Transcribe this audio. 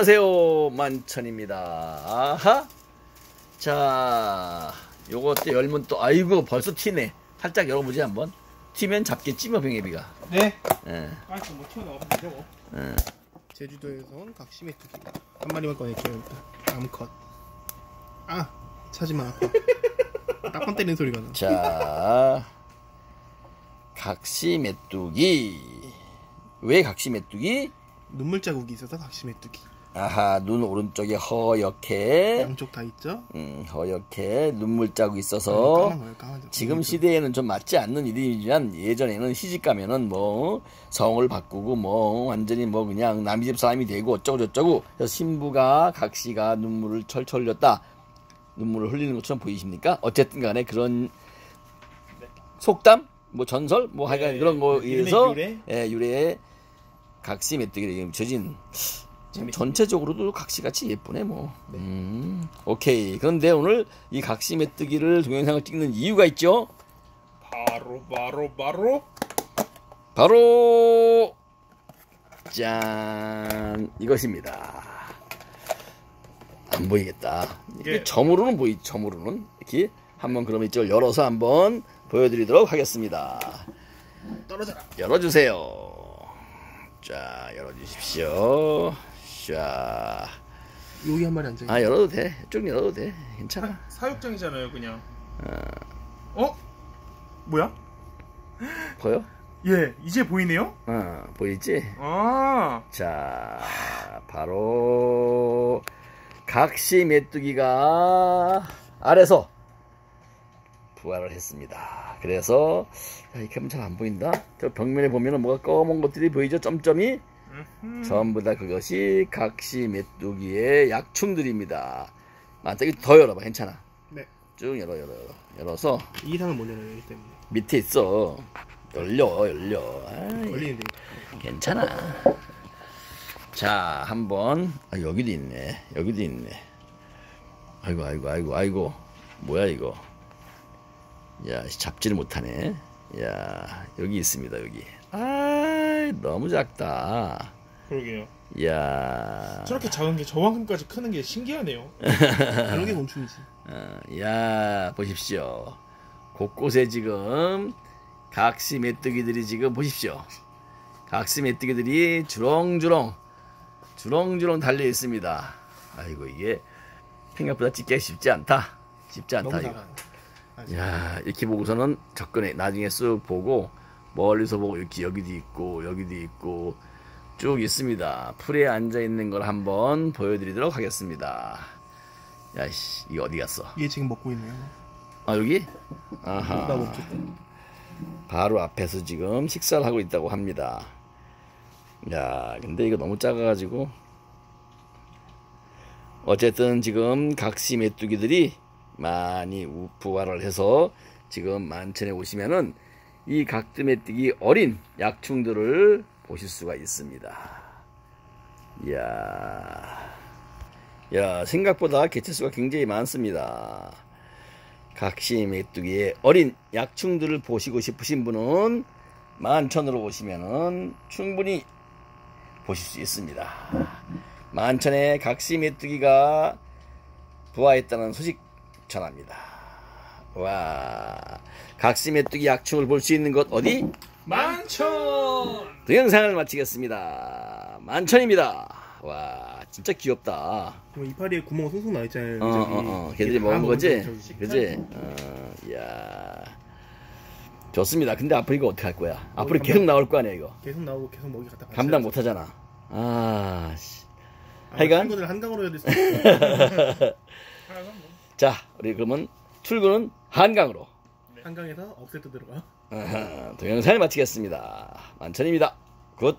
안녕하세요 만천입니다 아하 자또 열면 또 아이고 벌써 튀네 살짝 열어보지 한번 튀면 잡겠지 뭐 병해비가 네. 예. 아, 지금 뭐 뭐. 예. 제주도에서 온 각시메뚜기. 한 마리만 꺼낼게요, 일단. 암컷. 아, 차지마. 딱밤 때리는 소리가 나. 자 각시 메뚜기 왜 각시 메뚜기 눈물 자국이 있어서 각시 메뚜기. 아하 눈 오른쪽에 허옇게 양쪽 다 있죠? 음, 허옇게 눈물 자국 있어서 까만 거예요, 까만. 지금 시대에는 좀 맞지 않는 일이지만 예전에는 시집 가면은 뭐 성을 바꾸고 뭐 완전히 뭐 그냥 남의 집 사람이 되고 어쩌고 저쩌고 그래서 신부가 각시가 눈물을 철철 흘렸다 눈물을 흘리는 것처럼 보이십니까? 어쨌든 간에 그런 속담 뭐 전설 뭐 하여간 네, 그런 거에 의해서 유래? 예, 유래의 각시 메뚜기를 젖은 전체적으로도 각시같이 예쁘네 뭐. 음, 오케이. 그런데 오늘 이 각시 메뚜기를 동영상을 찍는 이유가 있죠. 바로, 바로, 바로. 바로 짠 이것입니다. 안 보이겠다. 이게 예. 점으로는 보이. 점으로는 이렇게 한번 그럼 이쪽을 열어서 한번 보여드리도록 하겠습니다. 떨어져라. 열어주세요. 자, 열어주십시오. 자, 여기 한 마리 앉아. 아 열어도 돼. 쭉 열어도 돼. 괜찮아. 사 육장이잖아요, 그냥. 어? 뭐야? 보여? 예, 이제 보이네요? 어, 보이지? 아, 자, 바로 각시 메뚜기가 아래서 부활을 했습니다. 그래서 야, 이렇게 하면 잘 안 보인다. 저 벽면에 보면은 뭐가 검은 것들이 보이죠? 점점이 전부 다 그것이 각시 메뚜기의 약충들입니다. 이거 더 열어봐. 괜찮아. 네. 쭉 열어, 열어, 열어. 열어서 이 이상을 못 열어요, 이 때문에. 밑에 있어. 열려, 열려. 아이, 걸리는데. 괜찮아. 자, 한번 아, 여기도 있네. 여기도 있네. 아이고, 아이고, 아이고, 아이고. 뭐야 이거? 야, 잡지를 못하네. 야, 여기 있습니다. 여기. 아, 너무 작다. 그러게요. 야, 저렇게 작은 게 저만큼까지 크는 게 신기하네요. 그런 게 곤충이지. 어, 야, 보십시오. 곳곳에 지금 각시 메뚜기들이 지금 보십시오. 각시 메뚜기들이 주렁주렁, 주렁주렁 달려 있습니다. 아이고, 이게 생각보다 찍기가 쉽지 않다. 쉽지 않다, 이거. 야, 이렇게 보고서는 접근해. 나중에 쑥 보고, 멀리서 보고, 이렇게 여기도 있고, 여기도 있고, 쭉 있습니다. 풀에 앉아 있는 걸 한번 보여드리도록 하겠습니다. 야, 씨, 이거 어디 갔어? 얘 지금 먹고 있네요. 아, 여기? 나 아하. 바로 앞에서 지금 식사를 하고 있다고 합니다. 야, 근데 이거 너무 작아가지고. 어쨌든 지금 각시 메뚜기들이 많이 우- 부활을 해서 지금 만천에 오시면은 이 각드 메뚜기 어린 약충들을 보실 수가 있습니다. 이야, 야, 생각보다 개체수가 굉장히 많습니다. 각시 메뚜기의 어린 약충들을 보시고 싶으신 분은 만천으로 오시면은 충분히 보실 수 있습니다. 만천에 각시 메뚜기가 부화했다는 소식 전합니다. 와, 각시 메뚜기 약충을 볼 수 있는 곳 어디? 만천! 동영상을 마치겠습니다. 만천입니다. 와, 진짜 귀엽다. 뭐 이파리에 구멍 숭숭 나 있잖아요. 어. 어, 어. 걔들이 먹은 거지? 그지? 어, 이야. 좋습니다. 근데 앞으로 이거 어떻게 할 거야? 앞으로 계속 나올 거 아니야, 이거? 계속 나오고 계속 먹이 갖다 감당 못 하잖아. 아, 씨. 아, 하여간. 친구들 한강으로 해야 될수 있어. 자, 우리 그러면 출근은 한강으로. 한강에서 억세트 들어가. 동영상을 마치겠습니다. 만천입니다. 굿.